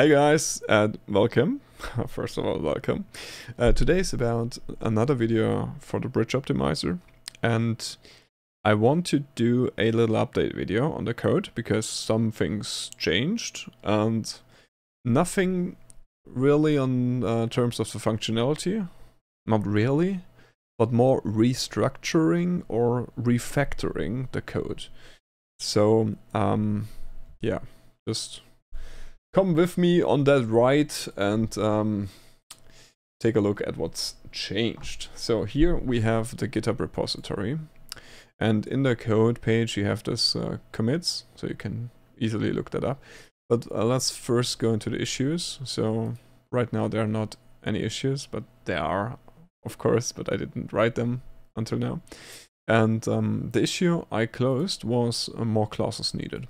Hey guys, and welcome. First of all, welcome. Uh, today is about another video for the bridge optimizer, and I want to do a little update video on the code because some things changed and nothing really on uh, terms of the functionality, not really, but more restructuring or refactoring the code. So, um, yeah, just come with me on that ride and um, take a look at what's changed. So here we have the GitHub repository. And in the code page, you have this uh, commits, so you can easily look that up. But uh, let's first go into the issues. So right now there are not any issues, but there are, of course, but I didn't write them until now. And um, the issue I closed was uh, more classes needed.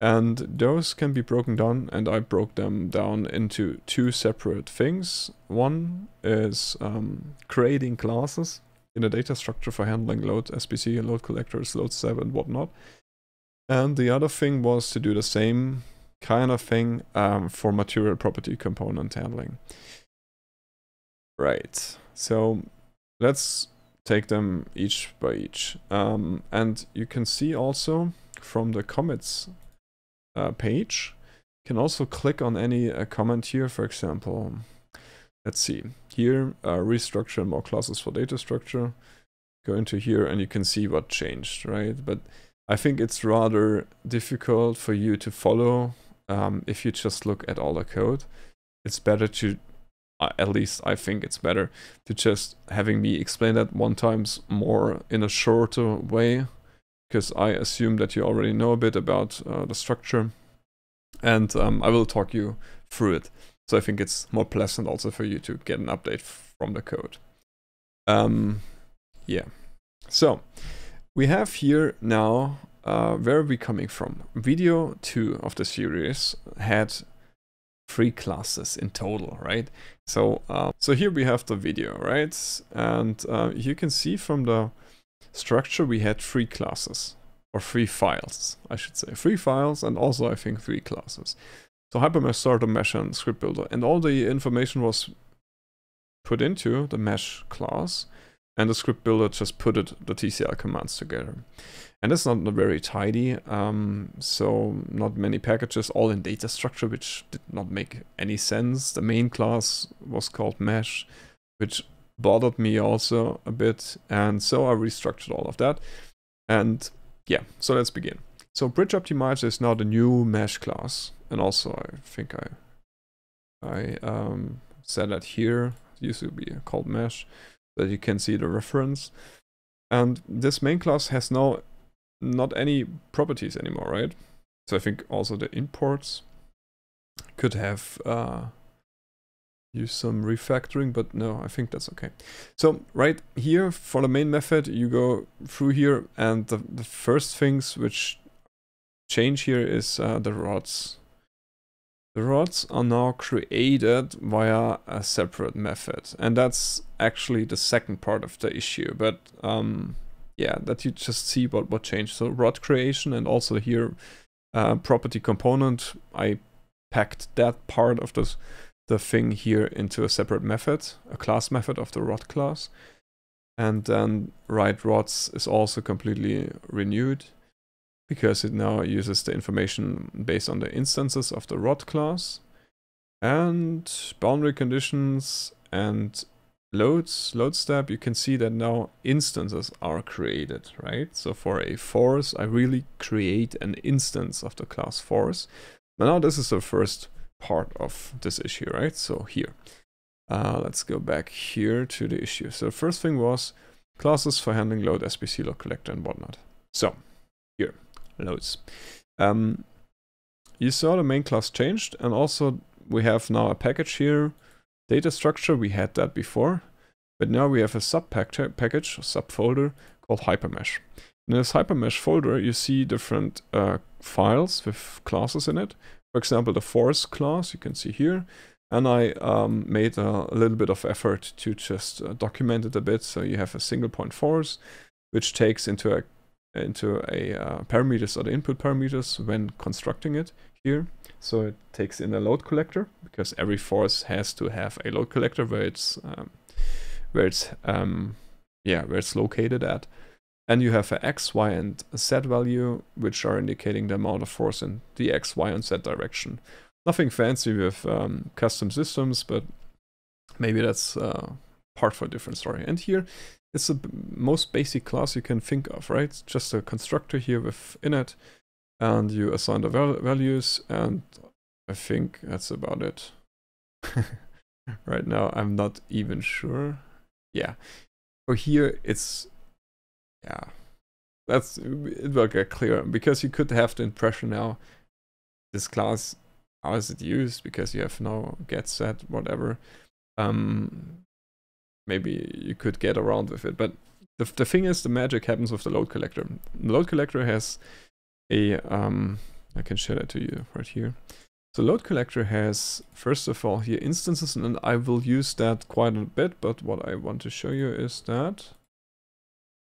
And those can be broken down, and I broke them down into two separate things. One is um, creating classes in a data structure for handling load SPC, load collectors, load step, and whatnot. And the other thing was to do the same kind of thing um, for material property component handling. Right, so let's take them each by each. Um, and you can see also from the commits uh, page. You can also click on any uh, comment here, for example. Let's see, here, uh, restructure more classes for data structure. Go into here and you can see what changed, right? But I think it's rather difficult for you to follow um, if you just look at all the code. It's better to, uh, at least I think it's better, to just having me explain that one times more in a shorter way because I assume that you already know a bit about uh, the structure and um, I will talk you through it. So I think it's more pleasant also for you to get an update from the code. Um, yeah, so we have here now, uh, where are we coming from? Video 2 of the series had three classes in total, right? So, uh, so here we have the video, right? And uh, you can see from the structure we had three classes or three files I should say. Three files and also I think three classes. So hypermesh starter mesh and script builder and all the information was put into the mesh class and the script builder just put it the TCL commands together. And it's not very tidy um, so not many packages all in data structure which did not make any sense. The main class was called mesh which bothered me also a bit. And so I restructured all of that. And yeah, so let's begin. So Bridge Optimizer is now the new mesh class. And also I think I I um, said that here. It used to be called mesh, that you can see the reference. And this main class has now not any properties anymore, right? So I think also the imports could have uh, use some refactoring, but no, I think that's okay. So right here for the main method, you go through here and the, the first things which change here is uh, the rods. The rods are now created via a separate method. And that's actually the second part of the issue. But um, yeah, that you just see what, what changed. So rod creation and also here uh, property component, I packed that part of this the thing here into a separate method, a class method of the rod class. And then write rods is also completely renewed because it now uses the information based on the instances of the rod class and boundary conditions and loads, load step, you can see that now instances are created, right? So for a force, I really create an instance of the class force. But now this is the first part of this issue, right? So here, uh, let's go back here to the issue. So the first thing was classes for handling load, SPC, load collector, and whatnot. So here, loads. Um, you saw the main class changed, and also we have now a package here. Data structure, we had that before, but now we have a sub package, subfolder called hypermesh. In this hypermesh folder, you see different uh, files with classes in it. For example, the force class you can see here. And I um, made a, a, little bit of effort to just uh, document it a bit. So you have a single point force, which takes into a into a uh, parameters or the input parameters when constructing it here. so it takes in a load collector because every force has to have a load collector where it's um, where it's um, yeah where it's located at. And you have a x, y, and z value, which are indicating the amount of force in the x, y, and z direction. Nothing fancy with um, custom systems, but maybe that's uh, part for a different story. And here, it's the most basic class you can think of, right? Just a constructor here with init, and you assign the val values, and I think that's about it. right now, I'm not even sure. Yeah. So here, it's yeah, that's it will get clear because you could have the impression now this class how is it used? Because you have no get set whatever. Um maybe you could get around with it. But the, the thing is the magic happens with the load collector. The load collector has a um i can show that to you right here. So load collector has first of all here instances and i will use that quite a bit but what i want to show you is that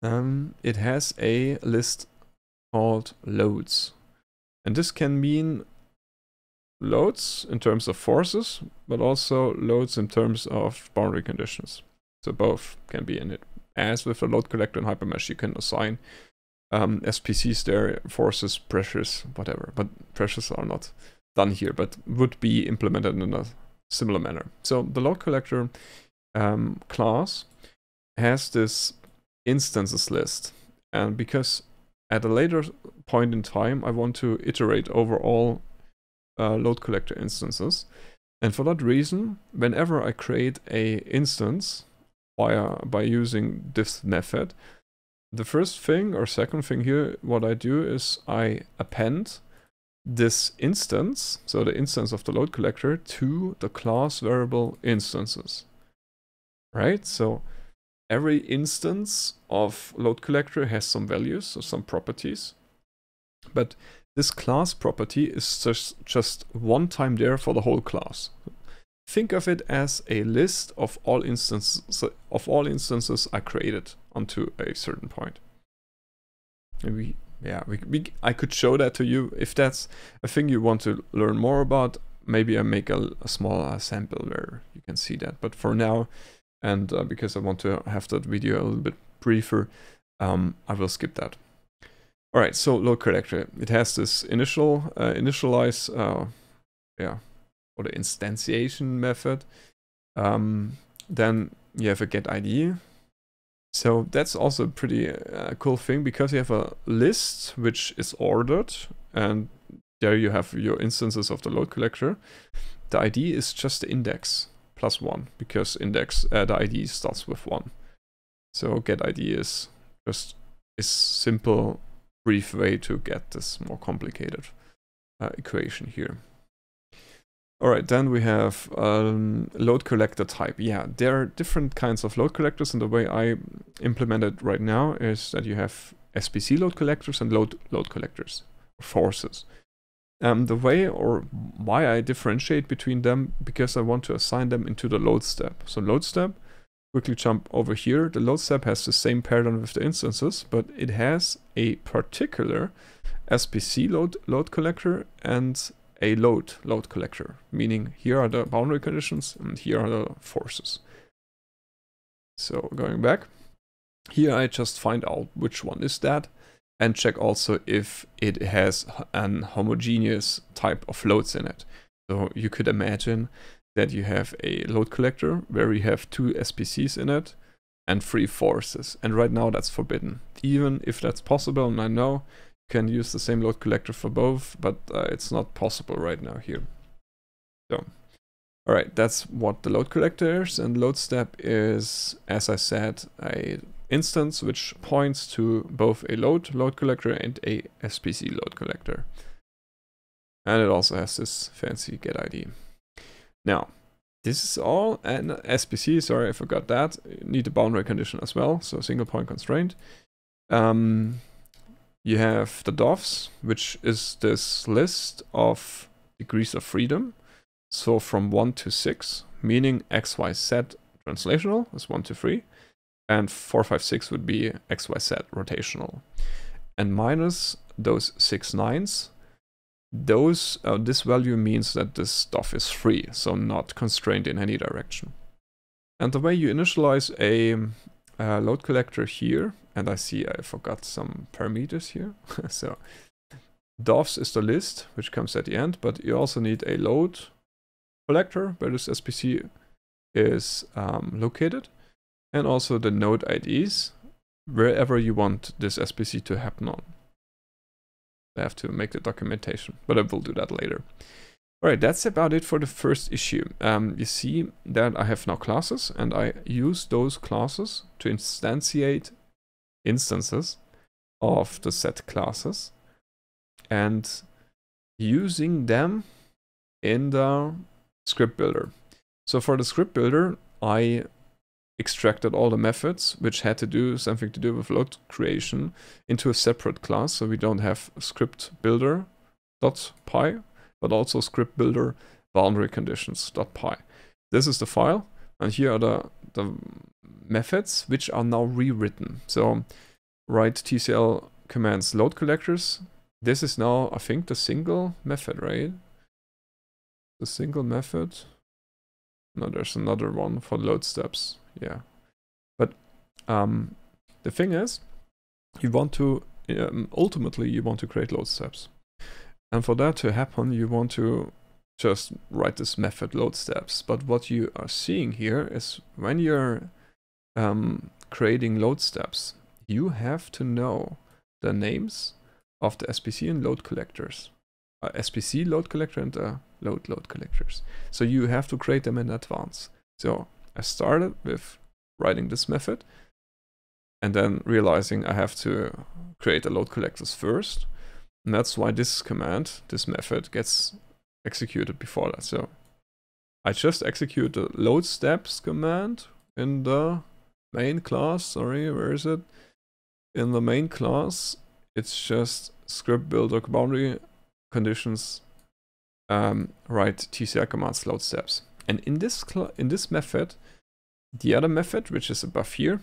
um, it has a list called loads. And this can mean loads in terms of forces, but also loads in terms of boundary conditions. So both can be in it. As with the load collector in Hypermesh, you can assign um, SPCs there, forces, pressures, whatever. But pressures are not done here, but would be implemented in a similar manner. So the load collector um, class has this instances list. And because at a later point in time, I want to iterate over all uh, load collector instances. And for that reason, whenever I create a instance via, by using this method, the first thing or second thing here, what I do is I append this instance, so the instance of the load collector, to the class variable instances. Right? So every instance of load collector has some values or some properties. But this class property is just, just one time there for the whole class. Think of it as a list of all instances of all instances I created onto a certain point. Maybe yeah, we, we, I could show that to you if that's a thing you want to learn more about. Maybe I make a, a small sample where you can see that. But for now, and uh, because I want to have that video a little bit briefer, um, I will skip that. All right, so load collector. It has this initial uh, initialize, uh, yeah, or the instantiation method. Um, then you have a get ID. So that's also a pretty uh, cool thing because you have a list which is ordered, and there you have your instances of the load collector. The ID is just the index plus one because index uh, the ID starts with one. So get ID is just a simple, brief way to get this more complicated uh, equation here. All right, then we have um, load collector type. Yeah, there are different kinds of load collectors, and the way I implement it right now is that you have SPC load collectors and load load collectors, forces. Um, the way or why I differentiate between them, because I want to assign them into the load step. So load step, quickly jump over here. The load step has the same pattern with the instances, but it has a particular SPC load, load collector and a load load collector, meaning here are the boundary conditions and here are the forces. So going back, here I just find out which one is that and check also if it has an homogeneous type of loads in it. So you could imagine that you have a load collector where you have two SPCs in it and three forces. And right now that's forbidden. Even if that's possible, and I know you can use the same load collector for both, but uh, it's not possible right now here. So, alright, that's what the load collector is. And load step is, as I said, a instance which points to both a load load collector and a SPC load collector. And it also has this fancy get ID. Now, this is all an SPC, sorry I forgot that. You need a boundary condition as well, so single point constraint. Um, you have the DOFs, which is this list of degrees of freedom. So from 1 to 6, meaning XYZ translational is 1 to 3 and 456 would be XYZ rotational. And minus those six nines, those uh, this value means that this stuff is free, so not constrained in any direction. And the way you initialize a, a load collector here, and I see I forgot some parameters here, so DOFs is the list, which comes at the end, but you also need a load collector where this SPC is um, located, and also the node IDs wherever you want this SPC to happen on. I have to make the documentation, but I will do that later. Alright, that's about it for the first issue. Um, you see that I have now classes, and I use those classes to instantiate instances of the set classes, and using them in the script builder. So for the script builder, I extracted all the methods which had to do something to do with load creation into a separate class. So we don't have script builder dot py but also script builder boundary conditions dot py. This is the file and here are the the methods which are now rewritten. So write tcl commands load collectors. This is now i think the single method right? The single method. No there's another one for load steps yeah. But um, the thing is, you want to, um, ultimately, you want to create load steps. And for that to happen, you want to just write this method load steps. But what you are seeing here is when you're um, creating load steps, you have to know the names of the SPC and load collectors. Uh, SPC load collector and the load load collectors. So you have to create them in advance. So I started with writing this method and then realizing I have to create a load collectors first. And that's why this command, this method, gets executed before that. So I just execute the load steps command in the main class. Sorry, where is it? In the main class, it's just script builder boundary conditions um, write TCL commands load steps. And in this in this method, the other method, which is above here,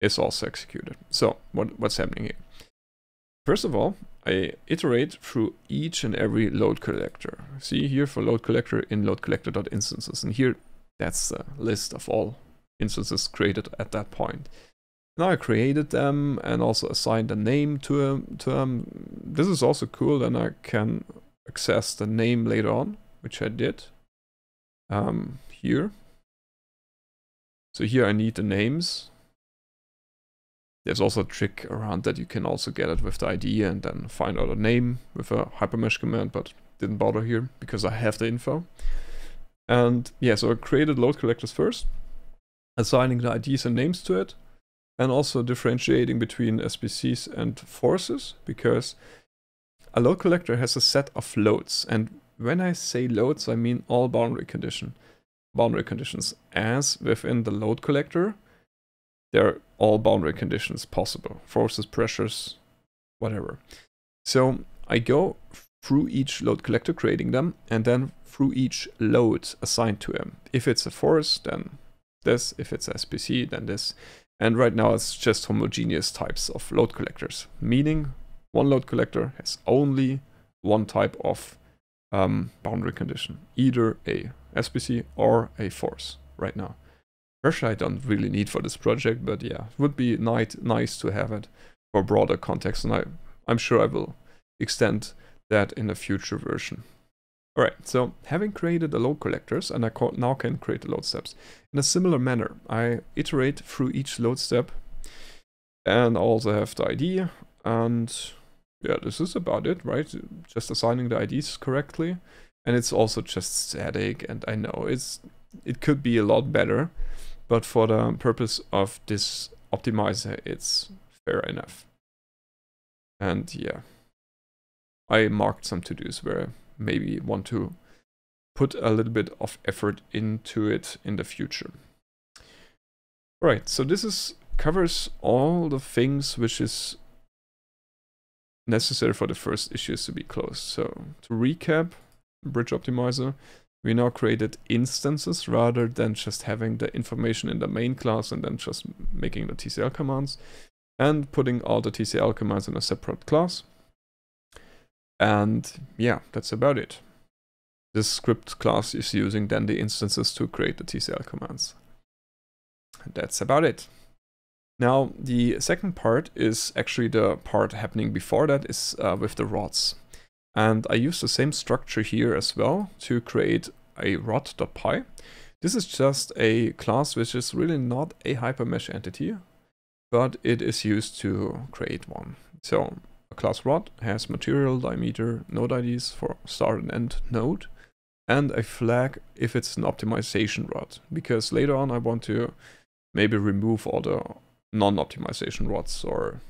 is also executed. So what, what's happening here? First of all, I iterate through each and every load collector. See here for load collector in load collector.instances. And here, that's the list of all instances created at that point. Now I created them and also assigned a name to them. To. This is also cool, and I can access the name later on, which I did um, here. So here I need the names. There's also a trick around that you can also get it with the ID and then find out a name with a hypermesh command, but didn't bother here because I have the info. And yeah, so I created load collectors first, assigning the IDs and names to it, and also differentiating between SPCs and forces, because a load collector has a set of loads. And when I say loads, I mean all boundary condition boundary conditions. As within the load collector, there are all boundary conditions possible. Forces, pressures, whatever. So I go through each load collector, creating them, and then through each load assigned to them. If it's a force, then this. If it's SPC, then this. And right now it's just homogeneous types of load collectors, meaning one load collector has only one type of um, boundary condition, either a SPC or a force right now. Pressure I don't really need for this project, but yeah, it would be nice, nice to have it for broader context, and I, I'm sure I will extend that in a future version. Alright, so having created the load collectors, and I now can create the load steps. In a similar manner, I iterate through each load step, and also have the ID, and yeah, this is about it, right? Just assigning the IDs correctly. And it's also just static, and I know it's it could be a lot better, but for the purpose of this optimizer, it's fair enough. And yeah, I marked some to-dos where maybe want to put a little bit of effort into it in the future. Right, so this is covers all the things which is necessary for the first issues to be closed. So to recap, Bridge Optimizer, we now created instances rather than just having the information in the main class and then just making the TCL commands and putting all the TCL commands in a separate class. And yeah, that's about it. This script class is using then the instances to create the TCL commands. That's about it. Now, the second part is actually the part happening before that is uh, with the rods. And I use the same structure here as well to create a rod.py. This is just a class which is really not a hypermesh entity, but it is used to create one. So a class rod has material, diameter, node IDs for start and end node, and a flag if it's an optimization rod, because later on I want to maybe remove all the non-optimization rods or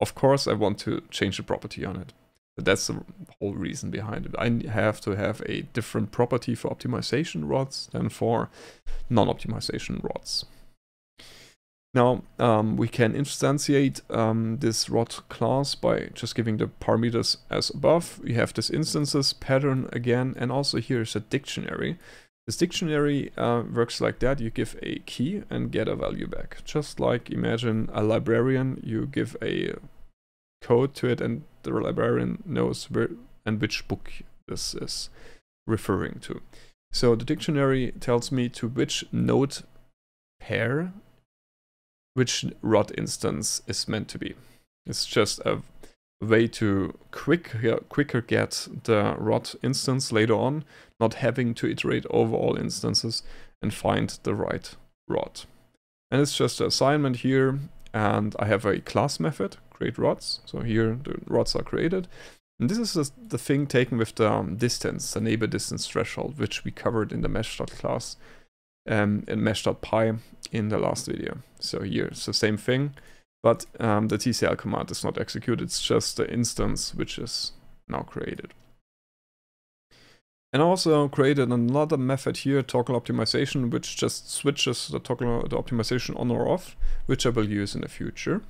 of course I want to change the property on it. But that's the whole reason behind it. I have to have a different property for optimization rods than for non-optimization rods. Now, um, we can instantiate um, this rod class by just giving the parameters as above. We have this instances pattern again, and also here is a dictionary. This dictionary uh, works like that. You give a key and get a value back. Just like imagine a librarian, you give a code to it and the librarian knows where and which book this is referring to. So the dictionary tells me to which node pair which rod instance is meant to be. It's just a way to quick, quicker get the rod instance later on, not having to iterate over all instances and find the right rod. And it's just an assignment here, and I have a class method, create rods. So here the rods are created. And this is the thing taken with the um, distance, the neighbor distance threshold, which we covered in the mesh.class um, in mesh.py in the last video. So here it's the same thing. But um, the TCL command is not executed, it's just the instance which is now created. And also created another method here, toggle optimization, which just switches the toggle the optimization on or off, which I will use in the future.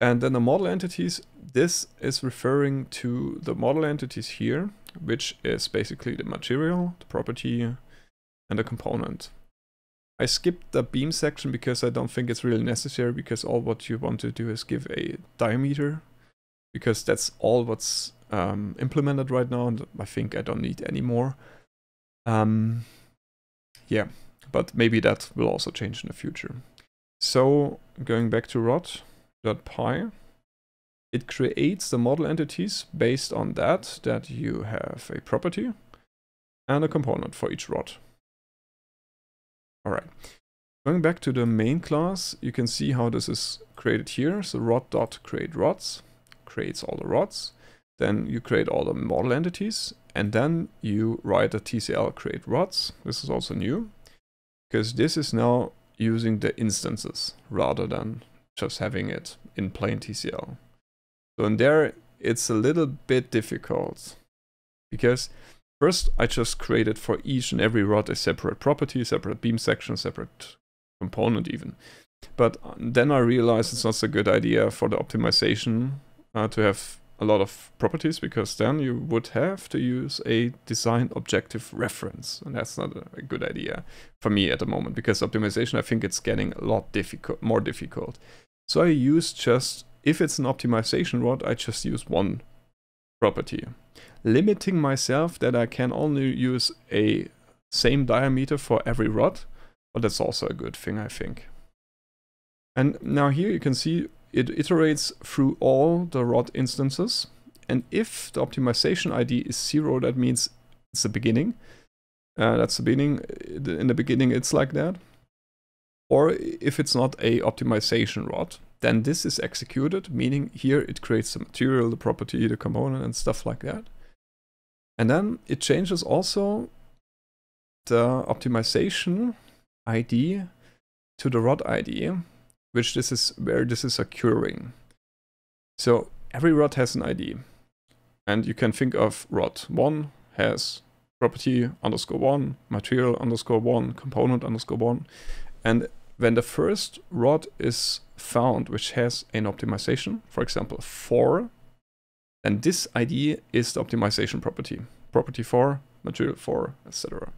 And then the model entities, this is referring to the model entities here, which is basically the material, the property, and the component. I skipped the beam section because I don't think it's really necessary because all what you want to do is give a diameter because that's all what's um, implemented right now and I think I don't need any more. Um, yeah, but maybe that will also change in the future. So going back to rod.py, it creates the model entities based on that, that you have a property and a component for each rod. All right. Going back to the main class, you can see how this is created here. So rod.create rods creates all the rods. Then you create all the model entities. And then you write a TCL create rods. This is also new because this is now using the instances rather than just having it in plain TCL. So in there, it's a little bit difficult because First, I just created for each and every rod a separate property, separate beam section, separate component even. But uh, then I realized it's not a good idea for the optimization uh, to have a lot of properties because then you would have to use a design objective reference and that's not a good idea for me at the moment because optimization I think it's getting a lot difficult more difficult so I use just if it's an optimization rod I just use one property limiting myself that I can only use a same diameter for every rod, but that's also a good thing, I think. And now here you can see it iterates through all the rod instances. And if the optimization ID is zero, that means it's the beginning. Uh, that's the beginning. In the beginning, it's like that. Or if it's not a optimization rod, then this is executed, meaning here it creates the material, the property, the component, and stuff like that. And then it changes also the optimization ID to the rod ID, which this is where this is occurring. So every rod has an ID. And you can think of rod 1 has property underscore 1, material underscore 1, component underscore 1. And when the first rod is found which has an optimization, for example 4, then this ID is the optimization property. Property 4, material 4, etc.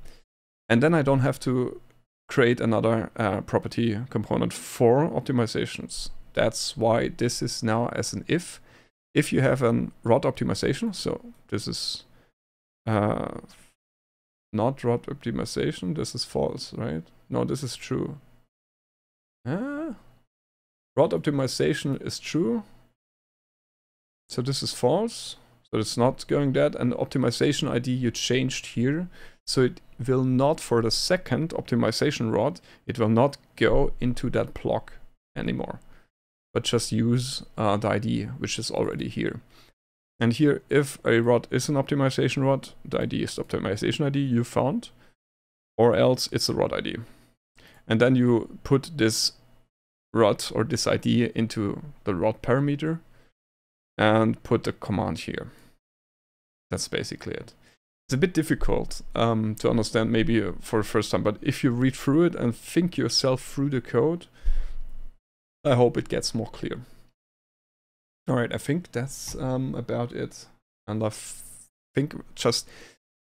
And then I don't have to create another uh, property component for optimizations. That's why this is now as an if. if you have an rod optimization, so this is uh, not rod optimization, this is false, right? No, this is true. Uh, rod optimization is true. So this is false. So it's not going that. And the optimization ID you changed here. So it will not, for the second optimization rod, it will not go into that block anymore. But just use uh, the ID, which is already here. And here, if a rod is an optimization rod, the ID is the optimization ID you found, or else it's a rod ID. And then you put this rod or this ID into the rod parameter and put the command here. That's basically it. It's a bit difficult um, to understand maybe uh, for the first time, but if you read through it and think yourself through the code, I hope it gets more clear. All right, I think that's um, about it. And I think just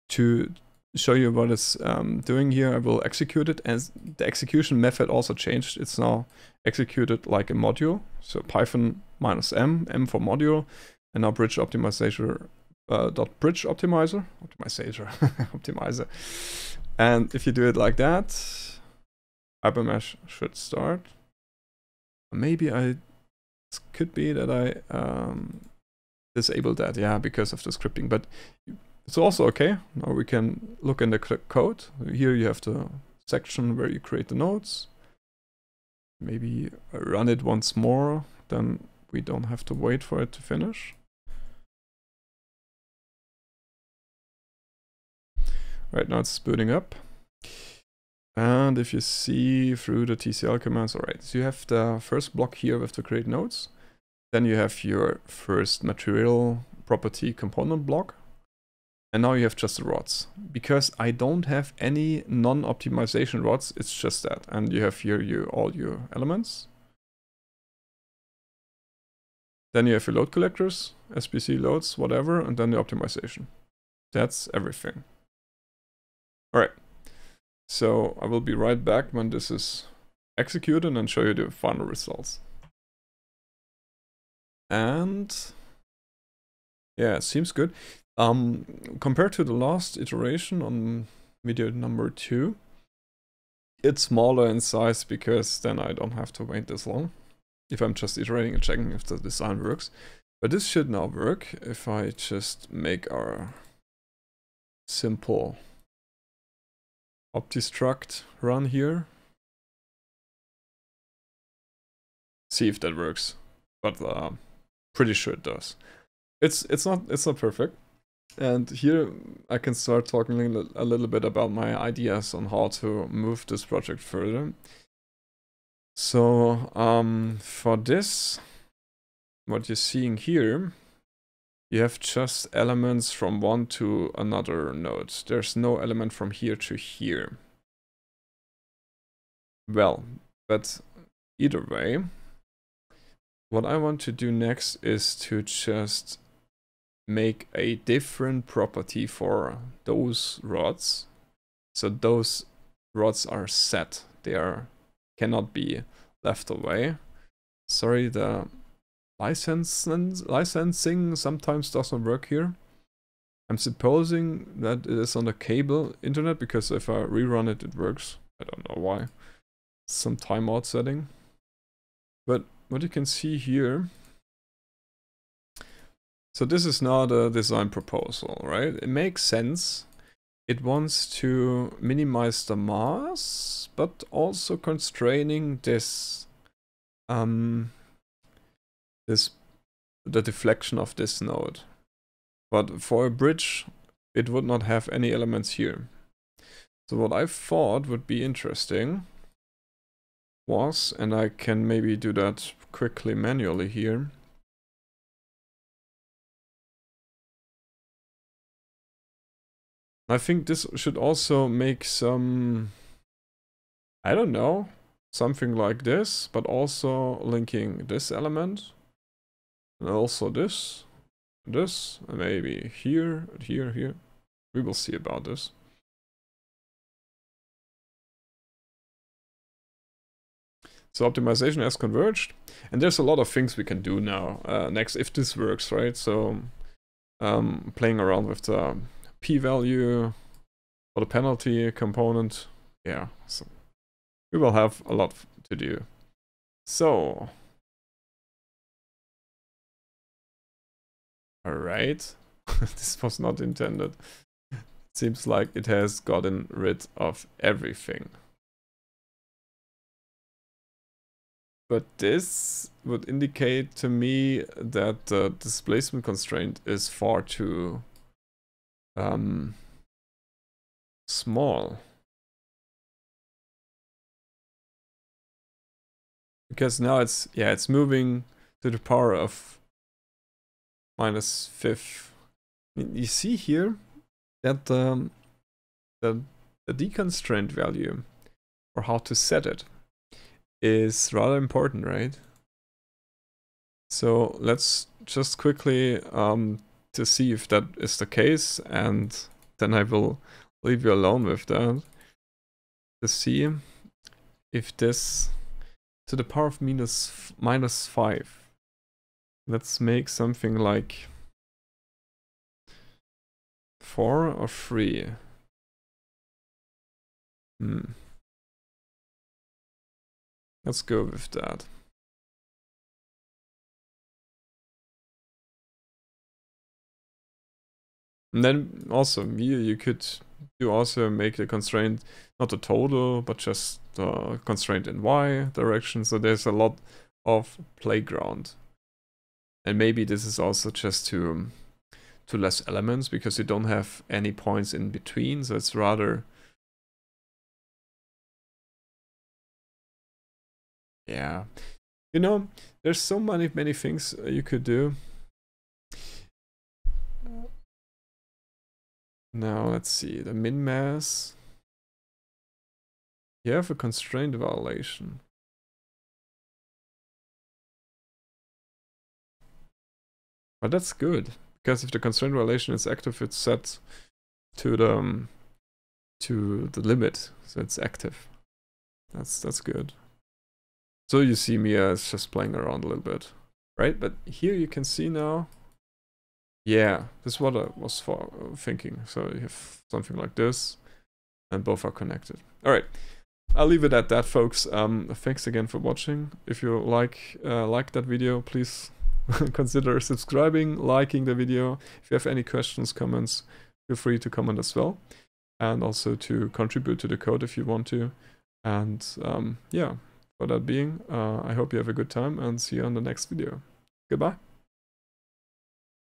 to show you what it's um, doing here, I will execute it. And the execution method also changed. It's now executed like a module. So Python minus m, m for module, and now bridge optimizer uh, dot bridge optimizer, optimizer, optimizer. And if you do it like that, Hypermesh should start. Maybe I could be that I um, disable that, yeah, because of the scripting. But it's also okay. Now we can look in the code. Here you have the section where you create the nodes. Maybe run it once more, then we don't have to wait for it to finish. Right now it's booting up. And if you see through the TCL commands, all right, so you have the first block here with the create nodes. Then you have your first material property component block. And now you have just the rods. Because I don't have any non-optimization rods, it's just that. And you have here you, all your elements. Then you have your load collectors, SPC loads, whatever, and then the optimization. That's everything. Alright, so I will be right back when this is executed and show you the final results. And yeah, seems good. Um, compared to the last iteration on video number two, it's smaller in size because then I don't have to wait this long if I'm just iterating and checking if the design works. But this should now work if I just make our simple OptiStruct run here. See if that works, but uh, pretty sure it does. It's it's not it's not perfect, and here I can start talking a little bit about my ideas on how to move this project further. So um, for this, what you're seeing here, you have just elements from one to another node. There's no element from here to here. Well, but either way, what I want to do next is to just make a different property for those rods. So those rods are set. They are cannot be left away. Sorry, the licensing, licensing sometimes doesn't work here. I'm supposing that it is on the cable internet because if I rerun it, it works. I don't know why. Some timeout setting. But what you can see here, so this is not a design proposal, right? It makes sense it wants to minimize the mass, but also constraining this, um, this, the deflection of this node. But for a bridge, it would not have any elements here. So what I thought would be interesting was, and I can maybe do that quickly manually here, I think this should also make some, I don't know, something like this, but also linking this element, also this, this, and maybe here, here, here. We will see about this. So optimization has converged, and there's a lot of things we can do now. Uh, next, if this works, right? So um, playing around with the p-value or the penalty component. Yeah, so we will have a lot to do. So, all right, this was not intended. Seems like it has gotten rid of everything. But this would indicate to me that the displacement constraint is far too um, small. Because now it's, yeah, it's moving to the power of minus fifth. You see here that um, the, the deconstraint value, or how to set it, is rather important, right? So let's just quickly um, to see if that is the case, and then I will leave you alone with that to see if this to the power of minus minus five. Let's make something like four or three. Hmm. Let's go with that. And then also here you could you also make the constraint not a total but just a constraint in y direction so there's a lot of playground and maybe this is also just to um, to less elements because you don't have any points in between so it's rather yeah you know there's so many many things uh, you could do Now let's see, the min mass. You have a constraint violation. But that's good, because if the constraint violation is active, it's set to the um, to the limit, so it's active. That's that's good. So you see me as just playing around a little bit, right? But here you can see now yeah, this is what I was for, uh, thinking. So you have something like this, and both are connected. All right, I'll leave it at that, folks. Um, thanks again for watching. If you like uh, like that video, please consider subscribing, liking the video. If you have any questions, comments, feel free to comment as well, and also to contribute to the code if you want to. And um, yeah, for that being, uh, I hope you have a good time and see you on the next video. Goodbye.